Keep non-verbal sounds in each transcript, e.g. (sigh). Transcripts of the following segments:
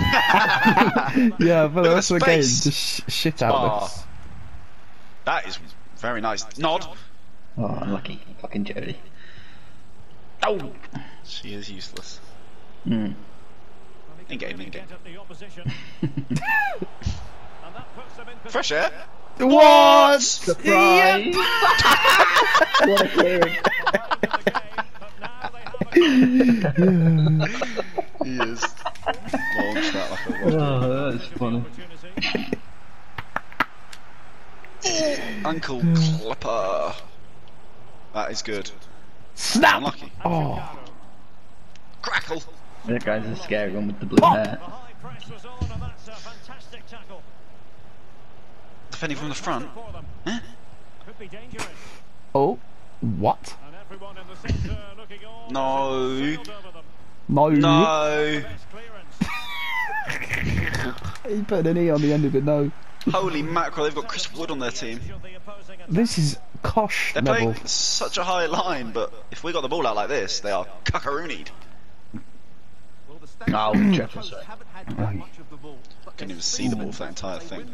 (laughs) yeah, but the Look at rest of the game, space. just sh shit out Oh. this. That is very nice. Nod. Oh, unlucky. Fucking Jody. Oh! She is useless. Mm. (laughs) In game, in game. Fresh air. What? Surprise! (laughs) what a kid! He is. That like a rocket. Oh, that's funny. (laughs) Uncle Clipper. That is good. Snap! Unlucky. Oh, Crackle. That guy's a scary one with the blue hair. Defending from the front. Huh? oh, what? No. No. No. He put an E on the end of it. No. Holy mackerel, they've got Chris Wood on their team. This is Kosh They're level. playing such a high line, but if we got the ball out like this, they are cuckaroonied. Oh, Jefferson. Couldn't even see the ball for that entire thing.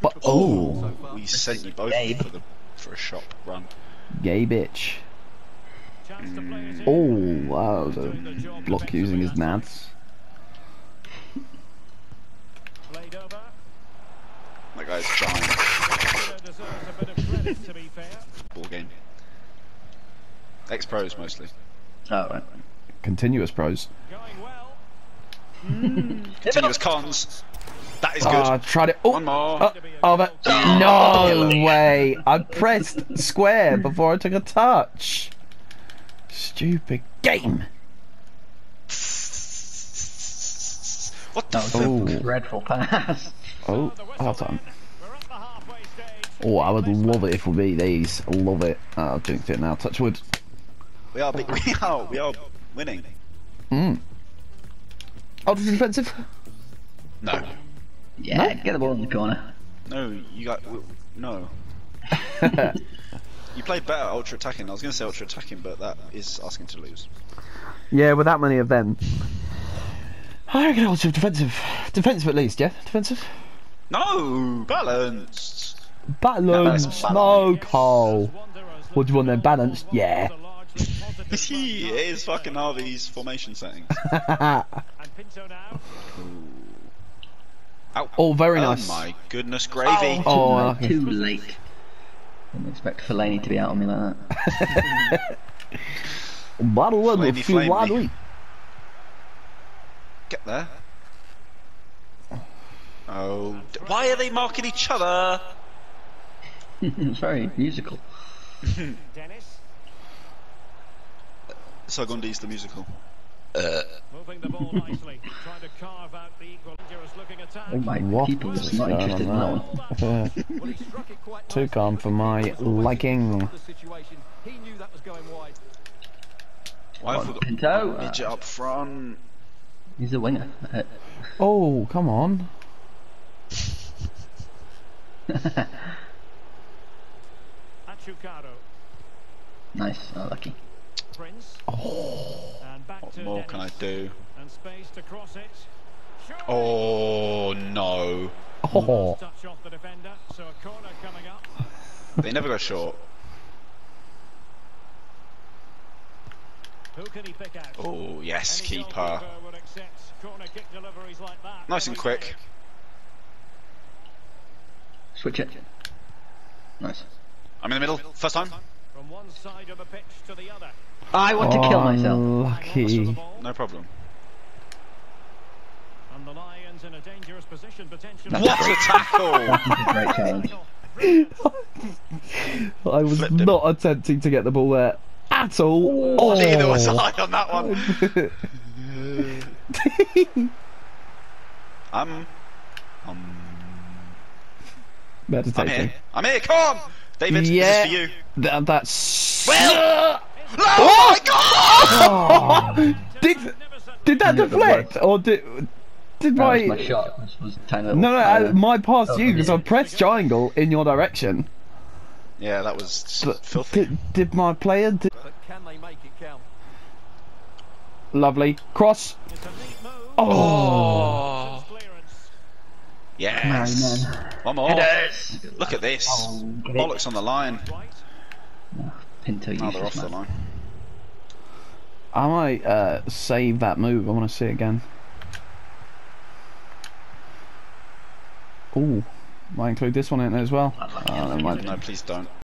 But oh, We sent you both Gabe. for the for a shop run. gay bitch. Oh, wow, the block using his nads. That guy's giant. Ball game. Ex pros mostly. Oh, right. Continuous pros. (laughs) Continuous cons. That is good. Ah, tried it. Oh, One more. oh, oh, but no way! I pressed square before I took a touch. Stupid game. What the fuck? Oh. dreadful pass. (laughs) Oh, half time. Oh, I would love it if we beat these. Love it. Oh, I've jinxed it now. Touch wood. We are big, (laughs) we are we are winning. Mm. Oh, this is defensive. No. Yeah, get the ball in the corner. No, you got no. (laughs) You played better ultra attacking. I was going to say ultra attacking, but that is asking to lose. Yeah, with that many of them. I reckon also defensive. Defensive at least, yeah? Defensive? No balanced. Balance. No, No, Cole. What do you want then? Balanced? Yeah. (laughs) it is fucking Harvey's formation settings. (laughs) Ow. oh, very oh nice. my goodness, gravy. Oh, oh too, okay. late, too late. Didn't expect Fellaini to be out on me like that. (laughs) Bottle one Flamey, will feel flamey. widely. Get there. Oh, why are they marking each other? (laughs) it's very musical. Sugondeese uh, the musical. Uh, Moving the ball nicely, trying to carve out the equal dangerous looking attack. Oh my What people is is not going interested in that on one. there? Well, he struck it quite Too calm for my liking. The situation. He knew that was going wide. Why have we got Pinto? a midget up front? He's a winger. (laughs) Oh, come on. Nice, oh, lucky. Prince. Oh. And back What to more can I do? And space to cross it. Oh no. Oh, Touch off the defender, so a corner coming up. They never go short. Who can he pick out? Oh yes, Any keeper. would corner kick deliveries like that Nice and quick. Switch it. Nice. I'm in the middle. First time. From one side of the pitch to the other. I want to kill myself. Lucky. No problem. And the Lions in a dangerous position potentially. What a tackle! That's a great (laughs) challenge. (laughs) I was Flipped him. not attempting to get the ball there at all. Oh, Neither was I on that one. (laughs) I'm. I'm. Meditating. I'm Meditating. here. I'm here. Come on, David. Yeah. This is for you. That, that's. Well- Oh my God! Oh, (laughs) did did that deflect or did did That was my my shot. This was tiny little. no no uh, I, my pass Oh, you because I pressed triangle in your direction. Yeah, that was But filthy. did, did my player? Did, But can they make it count? Lovely cross. It's a neat move. Oh. Clearance. Yes. One more. Headers. Look at this. Oh. Bollocks on the line. Right. Pinto Now they're off useless the line. I might uh, save that move. I want to see it again. Ooh. Might include this one in there as well. Unlucky, Oh, never unlucky. mind. No, please don't.